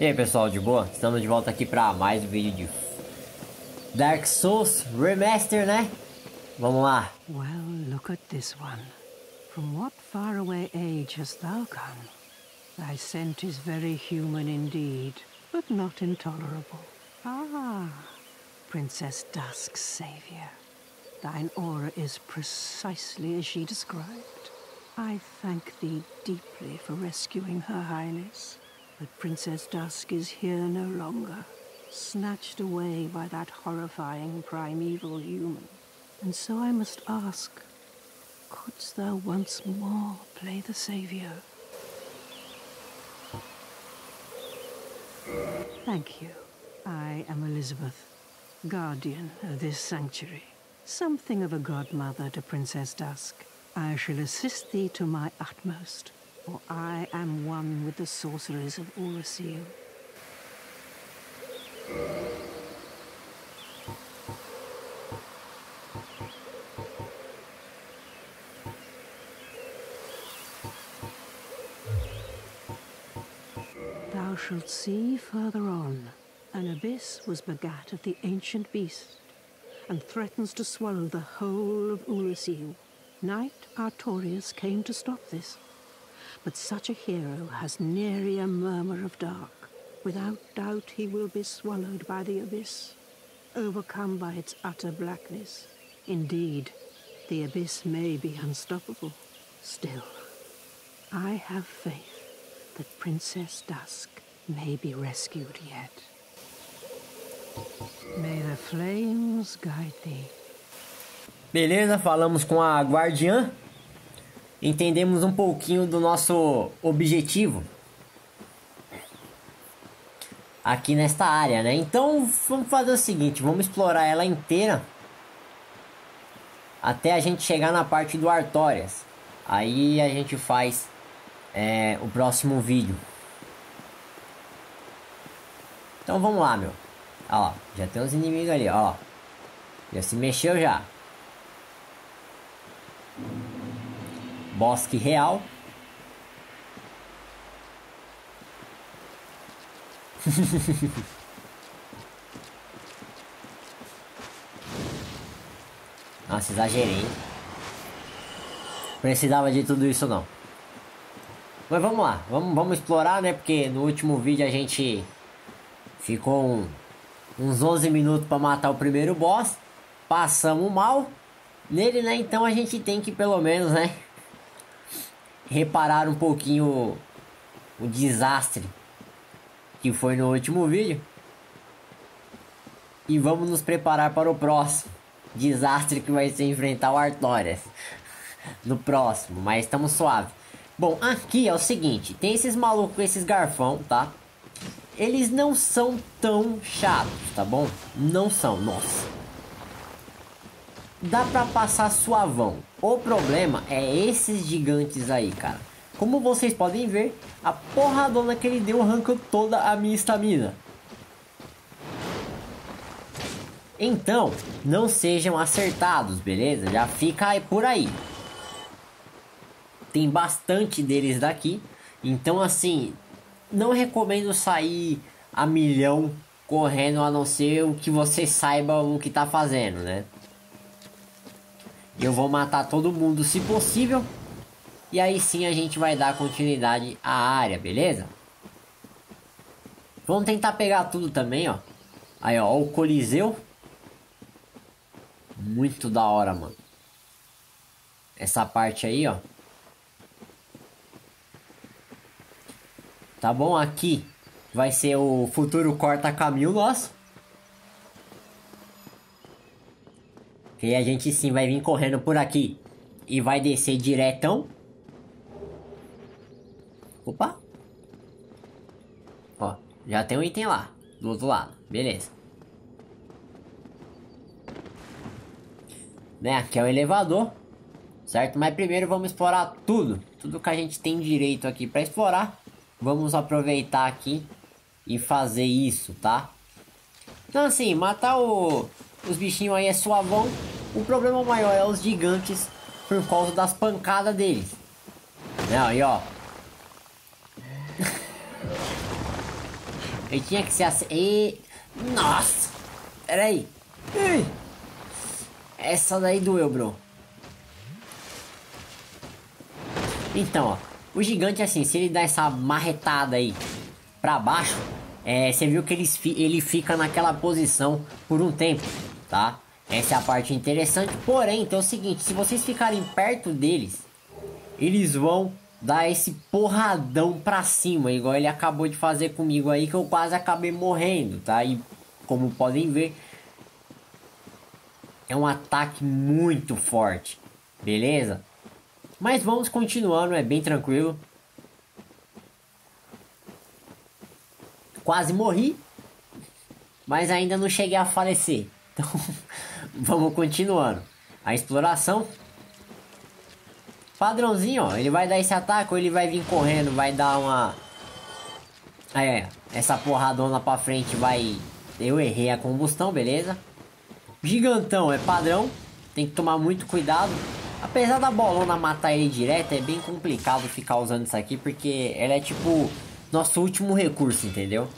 E aí pessoal, de boa? Estamos de volta aqui para mais um vídeo de Dark Souls Remaster, né? Vamos lá. Well, look at this one. From what faraway age hast thou come? Thy scent is very human indeed, but not intolerable. Ah, Princess Dusk's savior. Thine aura is precisely as she described. I thank thee deeply for rescuing Her Highness. But Princess Dusk is here no longer, snatched away by that horrifying primeval human. And so I must ask, couldst thou once more play the savior? Thank you. I am Elizabeth, guardian of this sanctuary. Something of a godmother to Princess Dusk. I shall assist thee to my utmost, for I am one with the sorcerers of Urasil. Thou shalt see further on, an abyss was begat of the ancient beast, and threatens to swallow the whole of Ulasil. Knight Artorius came to stop this, but such a hero has nary a murmur of dark. Without doubt he will be swallowed by the abyss, overcome by its utter blackness. Indeed, the abyss may be unstoppable. Still, I have faith that Princess Dusk may be rescued yet. May the flames guide thee. Beleza, falamos com a guardiã. Entendemos um pouquinho do nosso objetivo aqui nesta área, né? Então vamos fazer o seguinte, vamos explorar ela inteira até a gente chegar na parte do Artorias. Aí a gente faz é, o próximo vídeo. Então vamos lá, meu. Ó, já tem uns inimigos ali, ó. Já se mexeu já. Bosque real. Nossa, exagerei. Precisava de tudo isso não. Mas vamos lá, vamos, vamos explorar, né? Porque no último vídeo a gente ficou um, uns 11 minutos para matar o primeiro boss. Passamos mal nele, né? Então a gente tem que pelo menos, né? Reparar um pouquinho o, desastre que foi no último vídeo. E vamos nos preparar para o próximo desastre que vai ser enfrentar o Artorias no próximo, mas estamos suave. Bom, aqui é o seguinte, tem esses malucos, esses garfão, tá? Eles não são tão chatos, tá bom? Não são, nossa. Dá pra passar suavão. O problema é esses gigantes aí, cara. Como vocês podem ver, a porradona que ele deu arrancou toda a minha estamina. Então, não sejam acertados, beleza? Já fica aí por aí. Tem bastante deles daqui. Então, assim, não recomendo sair a milhão correndo a não ser o que você saiba o que tá fazendo, né? Eu vou matar todo mundo se possível. E aí sim a gente vai dar continuidade à área, beleza? Vamos tentar pegar tudo também, ó. Aí, ó, o Coliseu. Muito da hora, mano. Essa parte aí, ó. Tá bom? Aqui vai ser o futuro corta-caminho nosso. E a gente sim vai vir correndo por aqui. E vai descer diretão. Opa. Ó, já tem um item lá. Do outro lado. Beleza. Né, aqui é o elevador. Certo? Mas primeiro vamos explorar tudo. Tudo que a gente tem direito aqui para explorar. Vamos aproveitar aqui e fazer isso, tá? Então assim, matar o, os bichinhos aí é suavão. O problema maior é os gigantes por causa das pancadas deles. Né? Aí ó. Ele tinha que ser assim. E... Nossa! Pera aí. Essa daí doeu, bro. Então, ó. O gigante, assim, se ele dá essa marretada aí pra baixo, é, você viu que ele, ele fica naquela posição por um tempo, tá? Essa é a parte interessante. Porém, então é o seguinte, se vocês ficarem perto deles, eles vão dar esse porradão pra cima, igual ele acabou de fazer comigo aí, que eu quase acabei morrendo, tá? E como podem ver, é um ataque muito forte, beleza? Mas vamos continuando, é bem tranquilo. Quase morri, mas ainda não cheguei a falecer. Então, vamos continuando. A exploração. Padrãozinho, ó. Ele vai dar esse ataque ou ele vai vir correndo, vai dar uma... É, essa porradona pra frente vai... Eu errei a combustão, beleza? Gigantão é padrão. Tem que tomar muito cuidado. Apesar da bolona matar ele direto, é bem complicado ficar usando isso aqui, porque ela é tipo nosso último recurso, entendeu?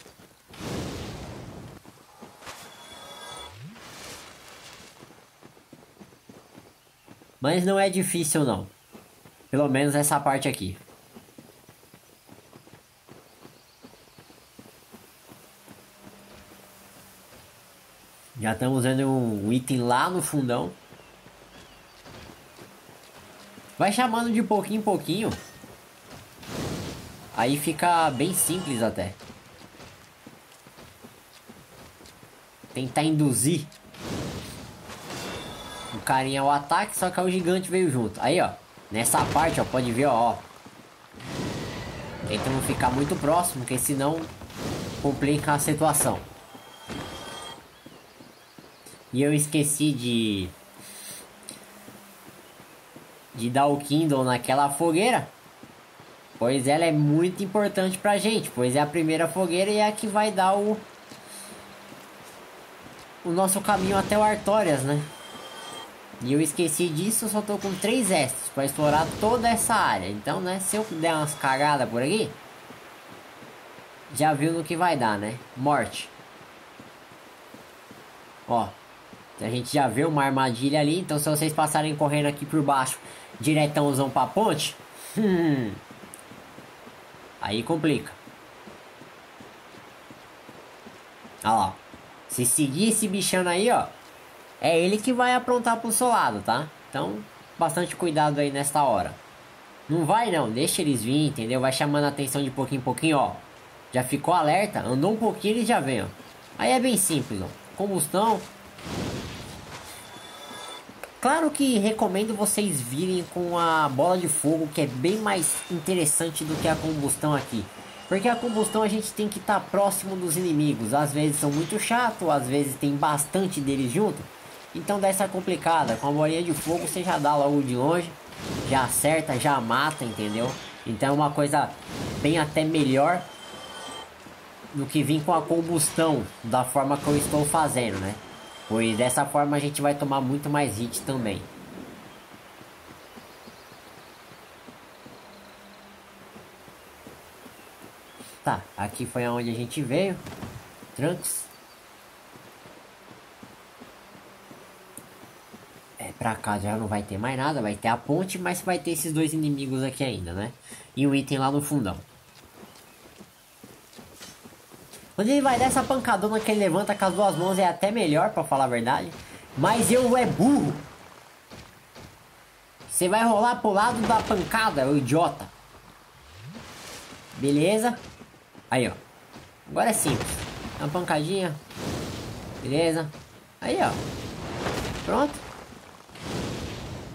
Mas não é difícil não. Pelo menos essa parte aqui. Já estamos vendo um item lá no fundão. Vai chamando de pouquinho em pouquinho. Aí fica bem simples até. Tentar induzir o carinha ao ataque, só que o gigante veio junto. Aí, ó. Nessa parte, ó, pode ver, ó. Tenta não ficar muito próximo, porque senão complica a situação. E eu esqueci de de dar o Kindle naquela fogueira, pois ela é muito importante pra gente, pois é a primeira fogueira e é a que vai dar o o nosso caminho até o Artórias, né? E eu esqueci disso, eu só tô com três extras para explorar toda essa área. Então, né, se eu der umas cagadas por aqui, já viu no que vai dar, né? Morte. Ó, a gente já vê uma armadilha ali, então se vocês passarem correndo aqui por baixo diretãozão pra ponte, hum, aí complica. Lá. Se seguir esse bichano aí, ó, é ele que vai aprontar pro seu lado, tá? Então, bastante cuidado aí nesta hora. Não vai não, deixa eles vir, entendeu? Vai chamando a atenção de pouquinho em pouquinho, ó. Já ficou alerta, andou um pouquinho ele já vem, ó. Aí é bem simples, ó. Combustão, Claro que recomendo vocês virem com a bola de fogo, que é bem mais interessante do que a combustão aqui. Porque a combustão a gente tem que estar tá próximo dos inimigos. Às vezes são muito chato, às vezes tem bastante deles junto. Então dá essa complicada. Com a bolinha de fogo você já dá logo de longe, já acerta, já mata, entendeu? Então é uma coisa bem até melhor do que vir com a combustão da forma que eu estou fazendo, né? Pois dessa forma a gente vai tomar muito mais hit também. Tá, aqui foi aonde a gente veio. Trunks. Pra cá já não vai ter mais nada, vai ter a ponte, mas vai ter esses dois inimigos aqui ainda, né? E um item lá no fundão. Quando ele vai dar essa pancadona que ele levanta com as duas mãos é até melhor, pra falar a verdade. Mas eu é burro. Você vai rolar pro lado da pancada, o idiota. Beleza? Aí, ó. Agora é simples. Uma pancadinha. Beleza? Aí, ó. Pronto.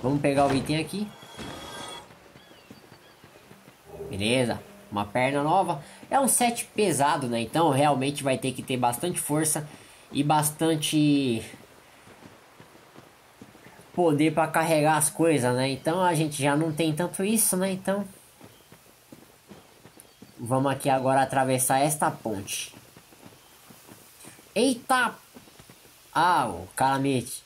Vamos pegar o item aqui. Beleza. Uma perna nova. É um set pesado, né? Então realmente vai ter que ter bastante força e bastante poder para carregar as coisas, né? Então a gente já não tem tanto isso, né? Então vamos aqui agora atravessar esta ponte. Eita! Ah, o calamete.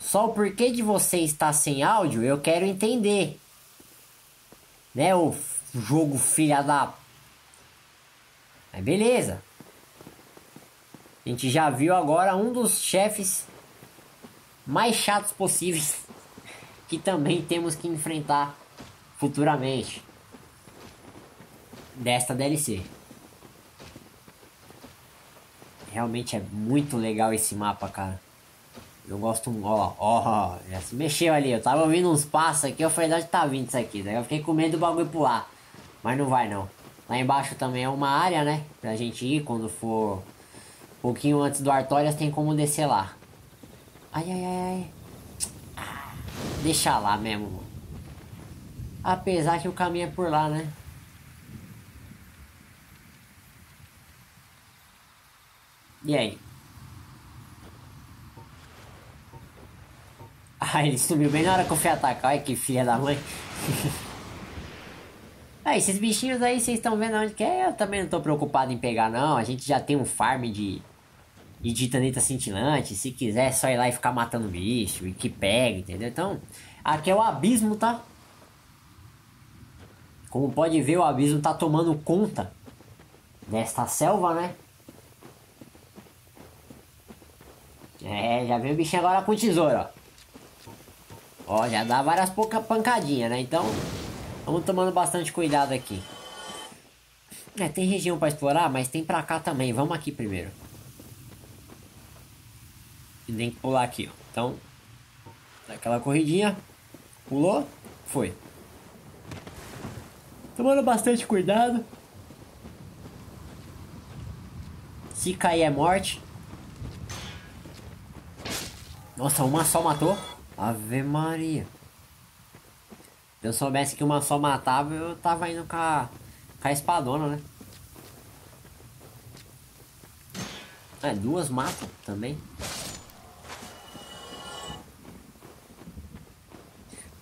Só o porquê de você estar sem áudio eu quero entender. Né, o jogo filha da mas beleza. A gente já viu agora um dos chefes mais chatos possíveis que também temos que enfrentar futuramente desta DLC. Realmente é muito legal esse mapa, cara. Eu gosto, ó, ó, já se mexeu ali. Eu tava ouvindo uns passos aqui, eu falei, de onde tá vindo isso aqui? Daí eu fiquei com medo do bagulho pular. Mas não vai não. Lá embaixo também é uma área, né? Pra gente ir quando for um pouquinho antes do Artorias tem como descer lá. Ai, ai, ai, ai. Ah, deixa lá mesmo. Apesar que o caminho é por lá, né? E aí? Ah, ele sumiu bem na hora que eu fui atacar. Ai, que filha da mãe. ah, esses bichinhos aí, vocês estão vendo onde que é? Eu também não tô preocupado em pegar, não. A gente já tem um farm de, de titanita cintilante. Se quiser, é só ir lá e ficar matando bicho. E que pega, entendeu? Então, aqui é o abismo, tá? Como pode ver, o abismo tá tomando conta desta selva, né? É, já veio o bichinho agora com tesouro, ó. Ó, já dá várias poucas pancadinhas, né? Então, vamos tomando bastante cuidado aqui. É, tem região para explorar, mas tem pra cá também. Vamos aqui primeiro. E tem que pular aqui, ó. Então, aquela corridinha. Pulou, foi. Tomando bastante cuidado. Se cair é morte. Nossa, uma só matou. Ave Maria. Se eu soubesse que uma só matava, eu tava indo com a, com a espadona, né? É, duas matam também.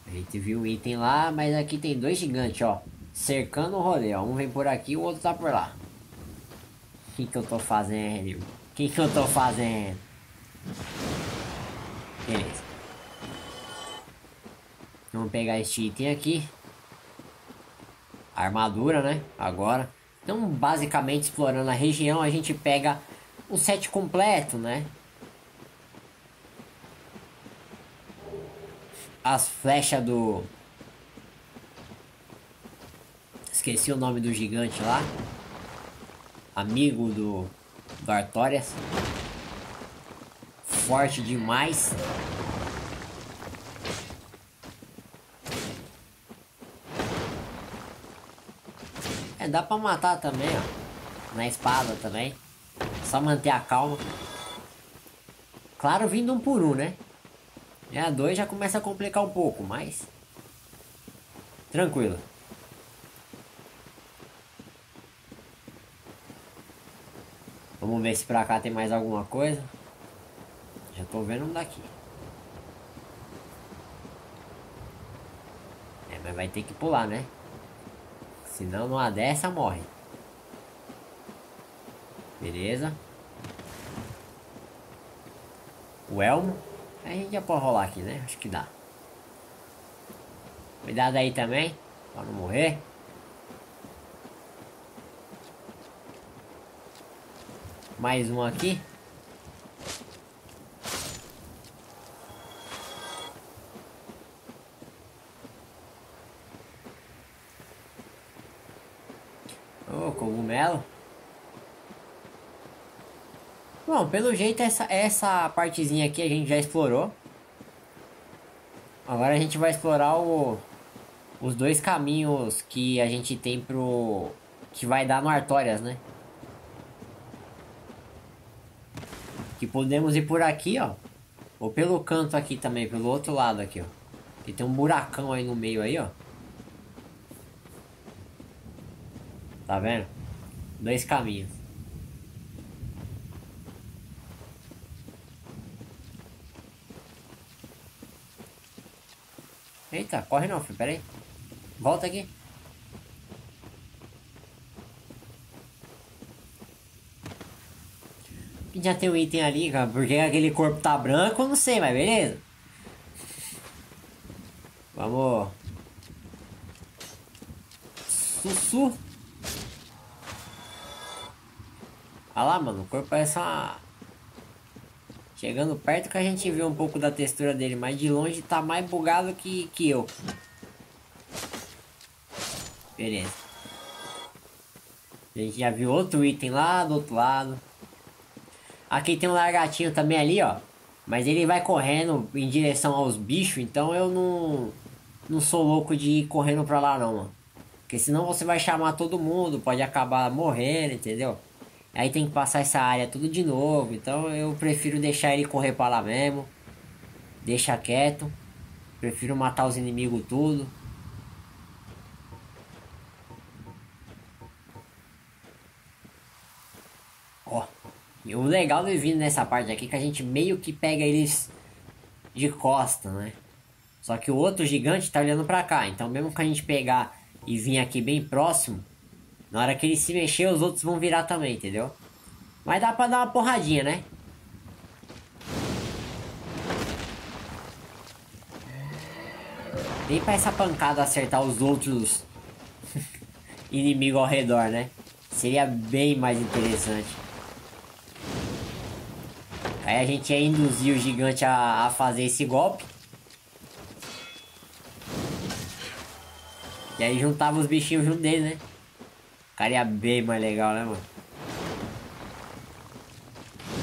A gente viu um item lá, mas aqui tem dois gigantes, ó. Cercando o rolê, ó. Um vem por aqui, o outro tá por lá. O que que eu tô fazendo? O que que eu tô fazendo? Beleza. Vamos pegar este item aqui. Armadura, né? Agora. Então, basicamente, explorando a região, a gente pega o set completo, né? As flechas do... Esqueci o nome do gigante lá. Amigo do, do Artorias. Forte demais. Dá pra matar também, ó. Na espada também. Só manter a calma. Claro, vindo um por um, né? E a dois já começa a complicar um pouco, mas... Tranquilo. Vamos ver se pra cá tem mais alguma coisa. Já tô vendo um daqui. É, mas vai ter que pular, né? Senão numa dessa morre. Beleza. O elmo. A gente já pode rolar aqui, né? Acho que dá. Cuidado aí também. Pra não morrer. Mais um aqui. Pelo jeito essa, essa partezinha aqui a gente já explorou. Agora a gente vai explorar o, os dois caminhos que a gente tem pro... Que vai dar no Artorias, né? Que podemos ir por aqui, ó. Ou pelo canto aqui também, pelo outro lado aqui, ó. Que tem um buracão aí no meio aí, ó. Tá vendo? Dois caminhos. Eita, corre não, filho, pera aí. Volta aqui. Já tem um item ali, cara. Porque aquele corpo tá branco, eu não sei, mas beleza. Vamos. Sussu. Olha lá, mano. O corpo parece uma, Chegando perto que a gente vê um pouco da textura dele, mas de longe tá mais bugado que, que eu. Beleza. A gente já viu outro item lá do outro lado. Aqui tem um largatinho também ali, ó. Mas ele vai correndo em direção aos bichos, então eu não... Não sou louco de ir correndo pra lá não, mano. Porque senão você vai chamar todo mundo, pode acabar morrendo, entendeu? Aí tem que passar essa área tudo de novo. Então eu prefiro deixar ele correr para lá mesmo. Deixa quieto. Prefiro matar os inimigos tudo. Ó. E o legal de vir nessa parte aqui é que a gente meio que pega eles de costa, né? Só que o outro gigante tá olhando pra cá. Então mesmo que a gente pegar e vir aqui bem próximo, na hora que ele se mexer, os outros vão virar também, entendeu? Mas dá pra dar uma porradinha, né? Nem pra essa pancada acertar os outros inimigos ao redor, né? Seria bem mais interessante. Aí a gente ia induzir o gigante a, a fazer esse golpe. E aí juntava os bichinhos junto dele, né? Ficaria bem mais legal, né, mano?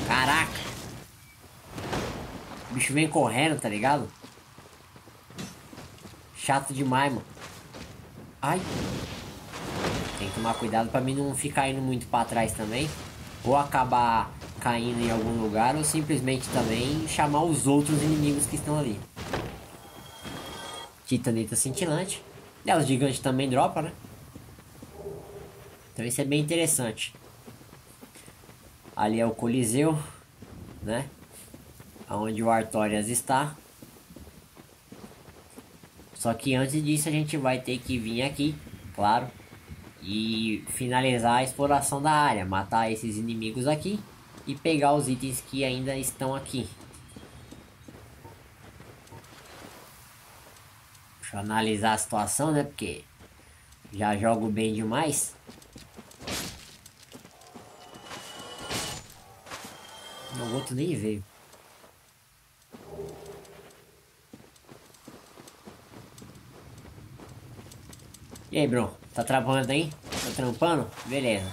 Caraca! O bicho vem correndo, tá ligado? Chato demais, mano. Ai! Tem que tomar cuidado pra mim não ficar indo muito pra trás também. Ou acabar caindo em algum lugar, ou simplesmente também chamar os outros inimigos que estão ali. Titanita cintilante. E os gigantes também dropa, né? Então isso é bem interessante. Ali é o Coliseu, né? Onde o Artorias está. Só que antes disso a gente vai ter que vir aqui, claro, e finalizar a exploração da área, matar esses inimigos aqui e pegar os itens que ainda estão aqui. Deixa eu analisar a situação, né? Porque já jogo bem demais. O outro nem veio. E aí, bro? Tá trabalhando aí? Tá trampando? Beleza.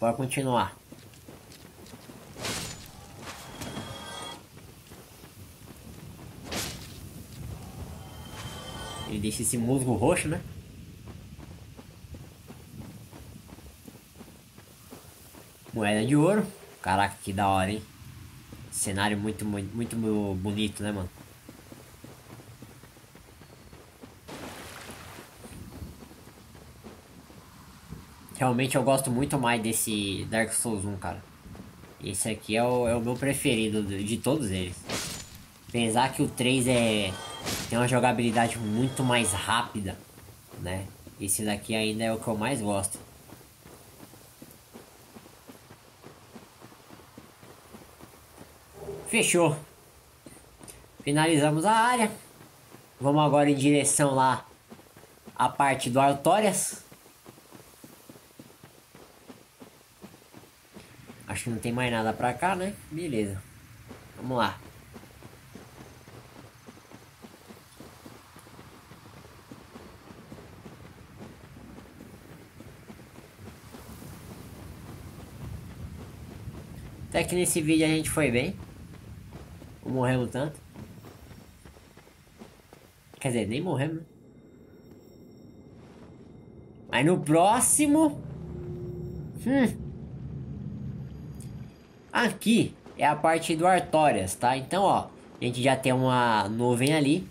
Bora continuar. Ele deixa esse musgo roxo, né? Moeda de ouro. Caraca, que da hora, hein? Cenário muito, muito, muito bonito, né, mano? Realmente eu gosto muito mais desse Dark Souls 1, cara. Esse aqui é o, é o meu preferido de todos eles. Apesar que o 3 é tem uma jogabilidade muito mais rápida, né? Esse daqui ainda é o que eu mais gosto. Fechou. Finalizamos a área. Vamos agora em direção lá a parte do Artórias. Acho que não tem mais nada pra cá, né? Beleza. Vamos lá. Até que nesse vídeo a gente foi bem morremos tanto. Quer dizer, nem morremos, né? Mas no próximo... Hum. Aqui é a parte do Artórias, tá? Então, ó, a gente já tem uma nuvem ali.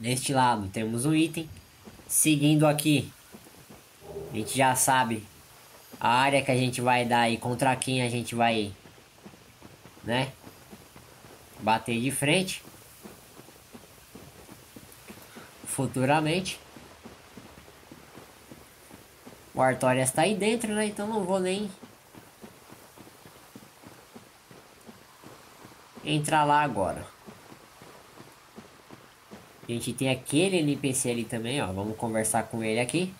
Neste lado temos um item. Seguindo aqui, a gente já sabe a área que a gente vai dar e contra quem a gente vai, né? Bater de frente futuramente. O Artorias está aí dentro, né? Então não vou nem entrar lá agora. A gente tem aquele NPC ali também, ó. Vamos conversar com ele aqui.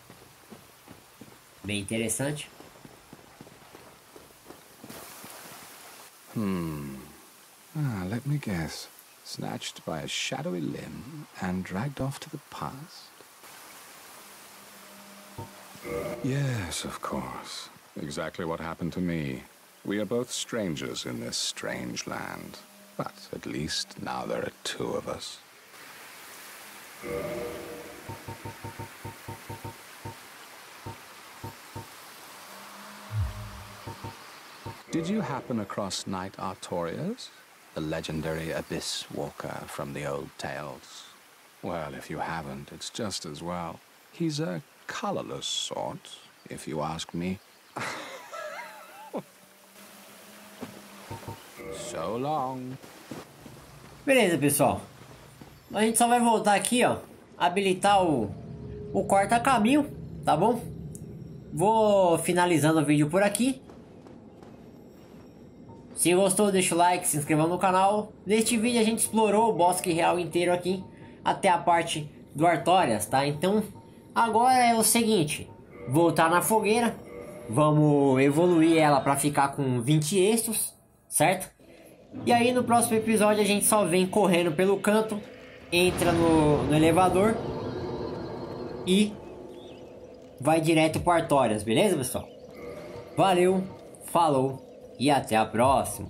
Bem interessante. Hmm. Ah, let me guess. Snatched by a shadowy limb and dragged off to the past? Yes, of course. Exactly what happened to me. We are both strangers in this strange land. But at least now there are two of us. Did you happen across Knight Artorias? The legendary abyss walker from the old tales? Well, if you haven't, it's just as well. He's a colorless sort, if you ask me. so long. Beleza, pessoal. A gente só vai voltar aqui, ó. Habilitar o, o corta-caminho, tá bom? Vou finalizando o vídeo por aqui. Se gostou, deixa o like, se inscreva no canal. Neste vídeo a gente explorou o bosque real inteiro aqui, até a parte do Artorias, tá? Então, agora é o seguinte, voltar na fogueira, vamos evoluir ela para ficar com 20 estos, certo? E aí no próximo episódio a gente só vem correndo pelo canto, entra no, no elevador e vai direto para Artorias, beleza pessoal? Valeu, falou! E até a próxima.